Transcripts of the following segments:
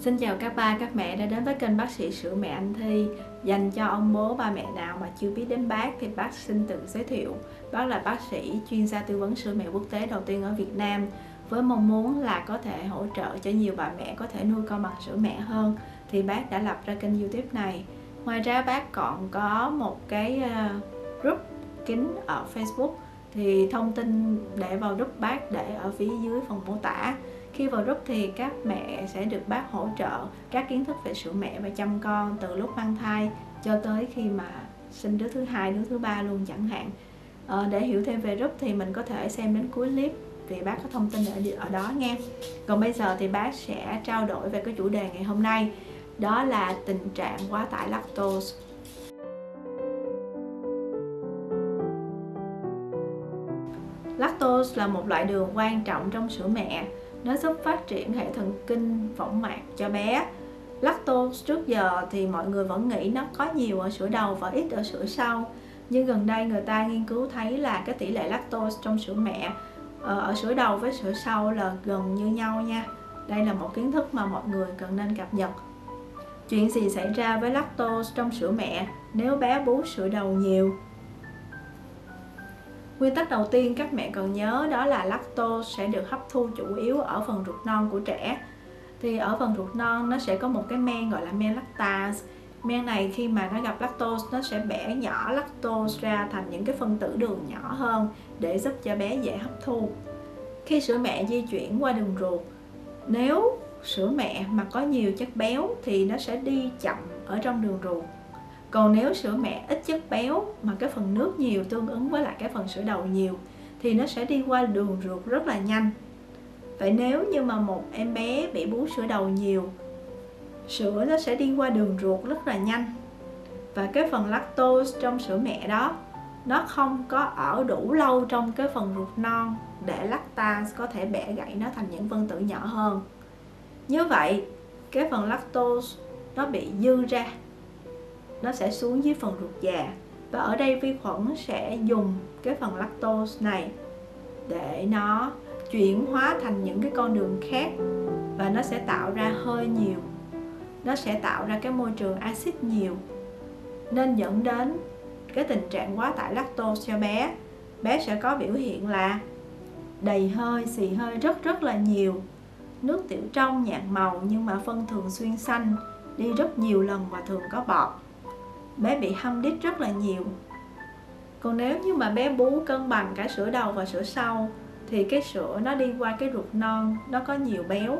Xin chào các ba, các mẹ đã đến với kênh bác sĩ sữa mẹ Anh Thi. Dành cho ông bố, ba mẹ nào mà chưa biết đến bác thì bác xin tự giới thiệu. Bác là bác sĩ chuyên gia tư vấn sữa mẹ quốc tế đầu tiên ở Việt Nam Với mong muốn là có thể hỗ trợ cho nhiều bà mẹ có thể nuôi con bằng sữa mẹ hơn Thì bác đã lập ra kênh youtube này. Ngoài ra bác còn có một cái ờ, group kín ở Facebook Thì thông tin để vào group bác để ở phía dưới phần mô tả khi vào group thì các mẹ sẽ được bác hỗ trợ các kiến thức về sữa mẹ và chăm con từ lúc mang thai cho tới khi mà sinh đứa thứ hai đứa thứ ba luôn chẳng hạn. À, để hiểu thêm về group thì mình có thể xem đến cuối clip vì bác có thông tin ở ở đó nghe. còn bây giờ thì bác sẽ trao đổi về cái chủ đề ngày hôm nay đó là tình trạng quá tải lactose. Lactose là một loại đường quan trọng trong sữa mẹ nó giúp phát triển hệ thần kinh võng mạc cho bé. Lactose trước giờ thì mọi người vẫn nghĩ nó có nhiều ở sữa đầu và ít ở sữa sau. Nhưng gần đây người ta nghiên cứu thấy là cái tỷ lệ lactose trong sữa mẹ ờ, ở sữa đầu với sữa sau là gần như nhau nha. Đây là một kiến thức mà mọi người cần nên cập nhật. Chuyện gì xảy ra với lactose trong sữa mẹ? Nếu bé bú sữa đầu nhiều Nguyên tắc đầu tiên các mẹ cần nhớ đó là lactose sẽ được hấp thu chủ yếu ở phần ruột non của trẻ. Thì ở phần ruột non nó sẽ có một cái men gọi là men lactase. Men này khi mà nó gặp lactose nó sẽ bẻ nhỏ lactose ra thành những cái phân tử đường nhỏ hơn để giúp cho bé dễ hấp thu. Khi sữa mẹ di chuyển qua đường ruột, nếu sữa mẹ mà có nhiều chất béo thì nó sẽ đi chậm ở trong đường ruột còn nếu sữa mẹ ít chất béo mà cái phần nước nhiều tương ứng với lại cái phần sữa đầu nhiều, thì nó sẽ đi qua đường ruột rất là nhanh. Vậy nếu như mà một em bé bị bú sữa đầu nhiều, sữa nó sẽ đi qua đường ruột rất là nhanh. Và cái phần lactose trong sữa mẹ đó, nó không có ở đủ lâu trong cái phần ruột non để lactase có thể bẻ gãy nó thành những phân tử nhỏ hơn. Như vậy, cái phần lactose nó bị dư ra nó sẽ xuống dưới phần ruột già. Và ở đây vi khuẩn sẽ dùng cái phần lactose này để nó chuyển hóa thành những cái con đường khác và nó sẽ tạo ra hơi nhiều. Nó sẽ tạo ra cái môi trường axit nhiều, nên dẫn đến cái tình trạng quá tải lactose cho bé. Bé sẽ có biểu hiện là đầy hơi, xì hơi rất rất là nhiều. Nước tiểu trong nhạt màu nhưng mà phân thường xuyên xanh, đi rất nhiều lần và thường có bọt bé bị hâm đít rất là nhiều. Còn nếu như mà bé bú cân bằng cả sữa đầu và sữa sau, thì cái sữa nó đi qua cái ruột non, nó có nhiều béo,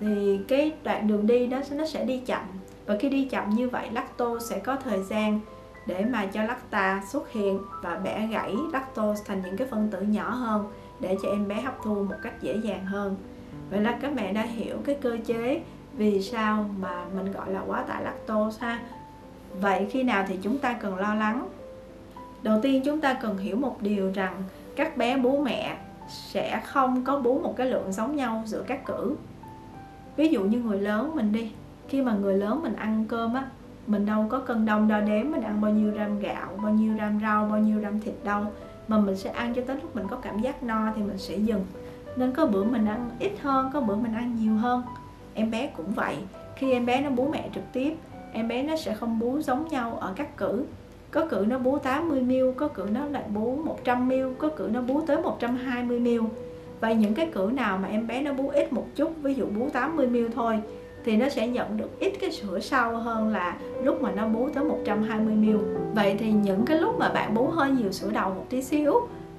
thì cái đoạn đường đi đó nó sẽ đi chậm. Và khi đi chậm như vậy lacto sẽ có thời gian để mà cho lacta xuất hiện và bẻ gãy lactose thành những cái phân tử nhỏ hơn để cho em bé hấp thu một cách dễ dàng hơn. Vậy là các mẹ đã hiểu cái cơ chế vì sao mà mình gọi là quá tải lactose ha vậy khi nào thì chúng ta cần lo lắng? Đầu tiên chúng ta cần hiểu một điều rằng các bé bú mẹ sẽ không có bú một cái lượng giống nhau giữa các cử. Ví dụ như người lớn mình đi, khi mà người lớn mình ăn cơm á, mình đâu có cân đông đo đếm mình ăn bao nhiêu gram gạo, bao nhiêu gram rau, bao nhiêu gram thịt đâu, mà mình sẽ ăn cho tới lúc mình có cảm giác no thì mình sẽ dừng. Nên có bữa mình ăn ít hơn, có bữa mình ăn nhiều hơn. Em bé cũng vậy, khi em bé nó bú mẹ trực tiếp em bé nó sẽ không bú giống nhau ở các cử. Có cử nó bú 80ml, có cử nó lại bú 100ml, có cử nó bú tới 120ml Vậy những cái cử nào mà em bé nó bú ít một chút, ví dụ bú 80ml thôi thì nó sẽ nhận được ít cái sữa sau hơn là lúc mà nó bú tới 120ml Vậy thì những cái lúc mà bạn bú hơi nhiều sữa đầu một tí xíu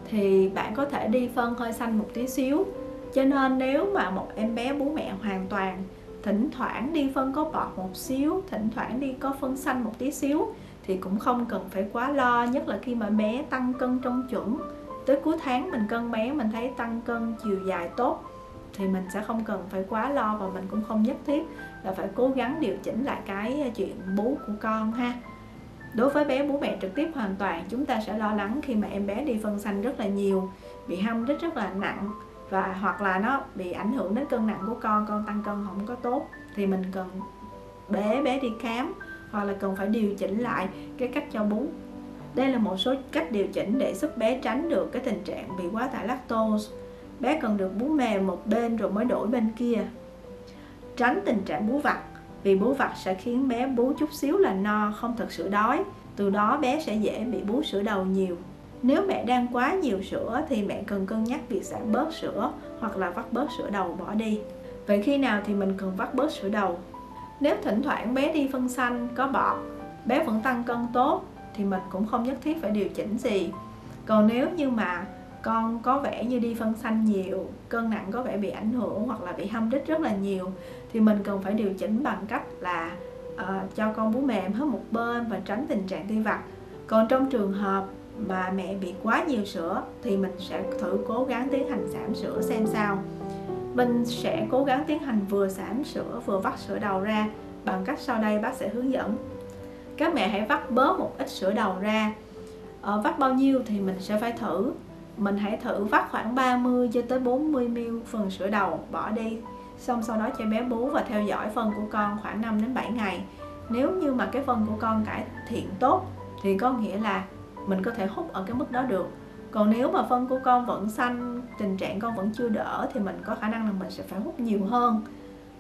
thì bạn có thể đi phân hơi xanh một tí xíu. Cho nên nếu mà một em bé bú mẹ hoàn toàn thỉnh thoảng đi phân có bọt một xíu, thỉnh thoảng đi có phân xanh một tí xíu thì cũng không cần phải quá lo, nhất là khi mà bé tăng cân trong chuẩn tới cuối tháng mình cân bé, mình thấy tăng cân chiều dài tốt thì mình sẽ không cần phải quá lo và mình cũng không nhất thiết là phải cố gắng điều chỉnh lại cái chuyện bú của con ha. Đối với bé, bú mẹ trực tiếp hoàn toàn, chúng ta sẽ lo lắng khi mà em bé đi phân xanh rất là nhiều, bị hâm rất rất là nặng và hoặc là nó bị ảnh hưởng đến cân nặng của con con tăng cân không có tốt, thì mình cần bé bé đi khám, hoặc là cần phải điều chỉnh lại cái cách cho bú. Đây là một số cách điều chỉnh để giúp bé tránh được cái tình trạng bị quá tải lactose. Bé cần được bú mềm một bên rồi mới đổi bên kia. Tránh tình trạng bú vặt, vì bú vặt sẽ khiến bé bú chút xíu là no, không thật sự đói. Từ đó bé sẽ dễ bị bú sữa đầu nhiều nếu mẹ đang quá nhiều sữa thì mẹ cần cân nhắc việc giảm bớt sữa hoặc là vắt bớt sữa đầu bỏ đi. Vậy khi nào thì mình cần vắt bớt sữa đầu? Nếu thỉnh thoảng bé đi phân xanh có bọt bé vẫn tăng cân tốt thì mình cũng không nhất thiết phải điều chỉnh gì. Còn nếu như mà con có vẻ như đi phân xanh nhiều cân nặng có vẻ bị ảnh hưởng hoặc là bị hâm đích rất là nhiều thì mình cần phải điều chỉnh bằng cách là uh, cho con bú mềm hết một bên và tránh tình trạng tiêu vặt. Còn trong trường hợp mà mẹ bị quá nhiều sữa thì mình sẽ thử cố gắng tiến hành giảm sữa xem sao. Mình sẽ cố gắng tiến hành vừa giảm sữa, vừa vắt sữa đầu ra. Bằng cách sau đây bác sẽ hướng dẫn. Các mẹ hãy vắt bớt một ít sữa đầu ra. Ở vắt bao nhiêu thì mình sẽ phải thử. Mình hãy thử vắt khoảng 30 cho tới 40 ml phần sữa đầu. Bỏ đi. Xong sau đó cho bé bú và theo dõi phân của con khoảng 5 đến 7 ngày. Nếu như mà cái phân của con cải thiện tốt thì có nghĩa là mình có thể hút ở cái mức đó được. Còn nếu mà phân của con vẫn xanh, tình trạng con vẫn chưa đỡ thì mình có khả năng là mình sẽ phải hút nhiều hơn.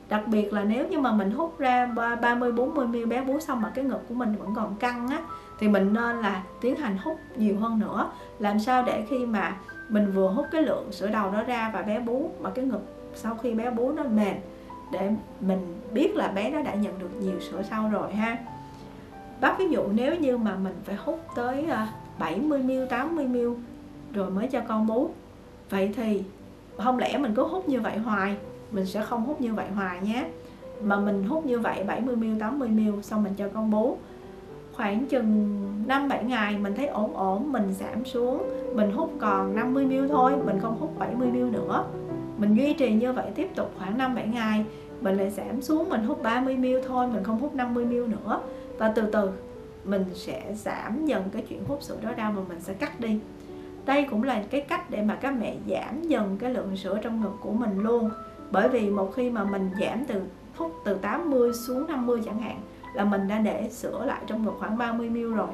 Đặc biệt là nếu như mà mình hút ra 30 40 ml bé bú xong mà cái ngực của mình vẫn còn căng á, thì mình nên là tiến hành hút nhiều hơn nữa. Làm sao để khi mà mình vừa hút cái lượng sữa đầu đó ra và bé bú mà cái ngực sau khi bé bú nó mềm, để mình biết là bé nó đã nhận được nhiều sữa sau rồi ha. Bác ví dụ nếu như mà mình phải hút tới à, 70 ml 80 ml rồi mới cho con bú. Vậy thì không lẽ mình cứ hút như vậy hoài? Mình sẽ không hút như vậy hoài nhé. Mà mình hút như vậy 70 ml 80 ml xong mình cho con bú. Khoảng chừng 5 7 ngày mình thấy ổn ổn, mình giảm xuống. Mình hút còn 50 ml thôi, mình không hút 70 ml nữa. Mình duy trì như vậy tiếp tục khoảng 5 7 ngày, mình lại giảm xuống, mình hút 30 ml thôi, mình không hút 50 ml nữa. Và từ từ mình sẽ giảm dần cái chuyện hút sữa đó ra mà mình sẽ cắt đi. Đây cũng là cái cách để mà các mẹ giảm dần cái lượng sữa trong ngực của mình luôn. Bởi vì một khi mà mình giảm từ, hút từ 80 xuống 50 chẳng hạn, là mình đã để sữa lại trong ngực khoảng 30 ml rồi,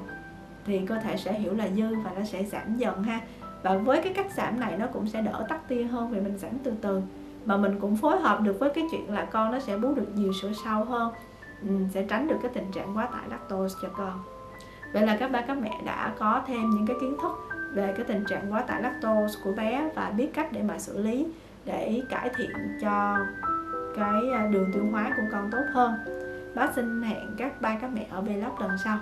thì cơ thể sẽ hiểu là dư và nó sẽ giảm dần ha. Và với cái cách giảm này, nó cũng sẽ đỡ tắc tia hơn vì mình giảm từ từ. Mà mình cũng phối hợp được với cái chuyện là con nó sẽ bú được nhiều sữa sau hơn. Ừ, sẽ tránh được cái tình trạng quá tải lactose cho con. Vậy là các ba, các mẹ đã có thêm những cái kiến thức về cái tình trạng quá tải lactose của bé và biết cách để mà xử lý để cải thiện cho cái à, đường tiêu hóa của con tốt hơn. Bác xin hẹn các ba, các mẹ ở vlog lần sau.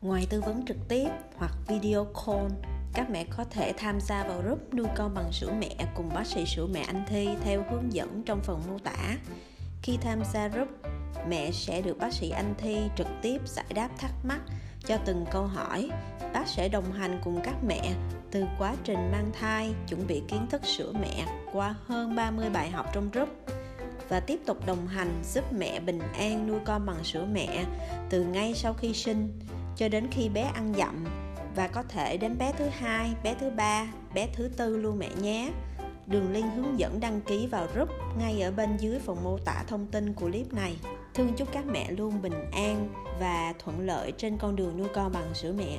Ngoài tư vấn trực tiếp hoặc video call, các mẹ có thể tham gia vào group nuôi con bằng sữa mẹ cùng bác sĩ sữa mẹ anh Thi theo hướng dẫn trong phần mô tả. Khi tham gia group, mẹ sẽ được bác sĩ anh Thi trực tiếp giải đáp thắc mắc cho từng câu hỏi. Bác sẽ đồng hành cùng các mẹ từ quá trình mang thai, chuẩn bị kiến thức sữa mẹ qua hơn 30 bài học trong group và tiếp tục đồng hành giúp mẹ bình an nuôi con bằng sữa mẹ từ ngay sau khi sinh cho đến khi bé ăn dặm và có thể đến bé thứ hai, bé thứ ba, bé thứ tư luôn mẹ nhé. Đường link hướng dẫn đăng ký vào group ngay ở bên dưới phần mô tả thông tin của clip này. Thương chúc các mẹ luôn bình an và thuận lợi trên con đường nuôi con bằng sữa mẹ.